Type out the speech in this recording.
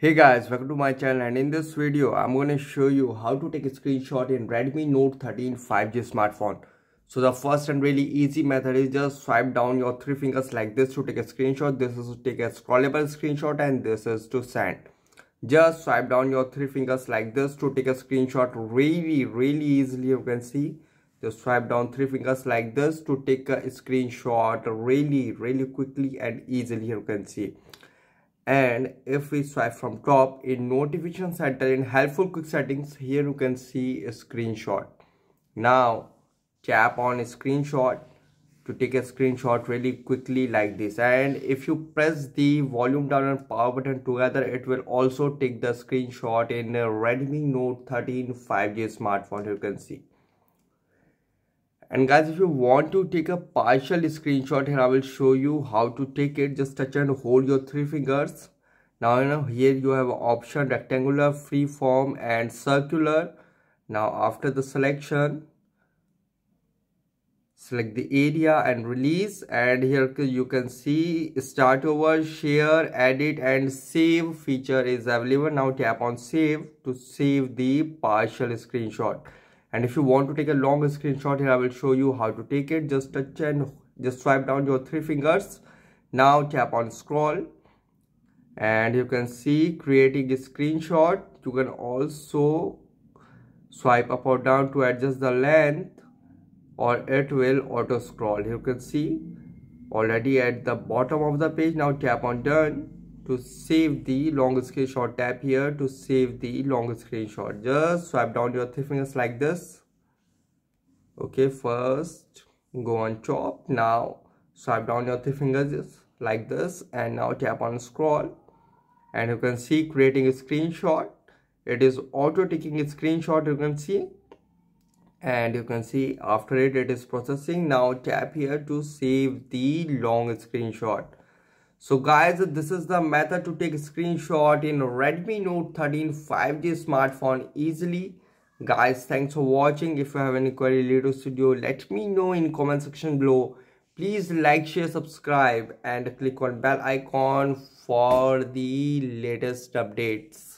Hey guys, welcome to my channel and in this video, I'm going to show you how to take a screenshot in Redmi Note 13 5G smartphone. So the first and really easy method is just swipe down your three fingers like this to take a screenshot. This is to take a scrollable screenshot and this is to send. Just swipe down your three fingers like this to take a screenshot really, really easily you can see. Just swipe down three fingers like this to take a screenshot really, really quickly and easily you can see and if we swipe from top in notification center in helpful quick settings here you can see a screenshot. Now tap on a screenshot to take a screenshot really quickly like this. And if you press the volume down and power button together it will also take the screenshot in a redmi note 13 5g smartphone you can see and guys if you want to take a partial screenshot here i will show you how to take it. Just touch and hold your three fingers. Now you know here you have option rectangular free form and circular. Now after the selection select the area and release. And here you can see start over share edit and save feature is available. Now tap on save to save the partial screenshot and if you want to take a long screenshot here i will show you how to take it. Just touch and just swipe down your three fingers. Now tap on scroll. And you can see creating a screenshot. You can also swipe up or down to adjust the length or it will auto scroll you can see already at the bottom of the page. Now tap on done to save the long screenshot tap here to save the long screenshot. Just swipe down your three fingers like this. Okay first go on top. Now swipe down your three fingers like this and now tap on scroll. And you can see creating a screenshot. It is auto taking a screenshot you can see. And you can see after it it is processing. Now tap here to save the long screenshot so guys, this is the method to take a screenshot in Redmi Note 13 5G smartphone easily. Guys, thanks for watching. If you have any query related to video, let me know in comment section below. Please like, share, subscribe and click on bell icon for the latest updates.